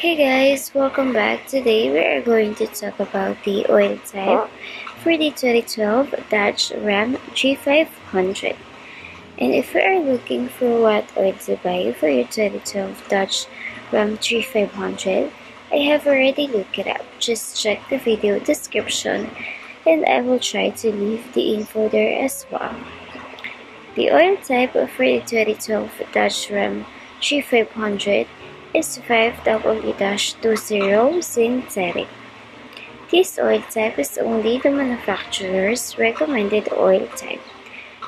Hey guys, welcome back. Today we are going to talk about the oil type for the 2012 Dodge Ram 3500. And if you are looking for what oil to buy for your 2012 Dodge Ram 3500, I have already looked it up. Just check the video description and I will try to leave the info there as well. The oil type for the 2012 Dodge Ram 3500 is 5W-20 synthetic. This oil type is only the manufacturer's recommended oil type.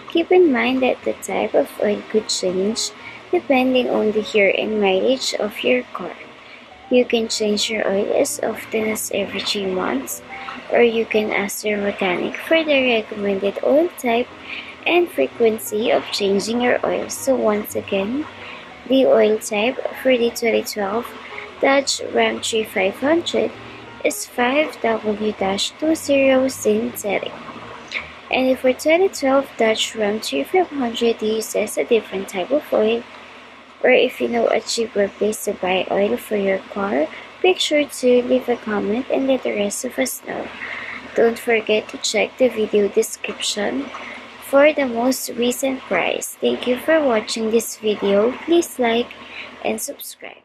Keep in mind that the type of oil could change depending on the year and mileage of your car. You can change your oil as often as every 3 months or you can ask your mechanic for the recommended oil type and frequency of changing your oil. So once again, the oil type for the 2012 Dodge Ram 3500 is 5W-20 synthetic. And for 2012 Dodge Ram 3500 uses a different type of oil, or if you know a cheaper place to buy oil for your car, make sure to leave a comment and let the rest of us know. Don't forget to check the video description for the most recent price. Thank you for watching this video. Please like and subscribe.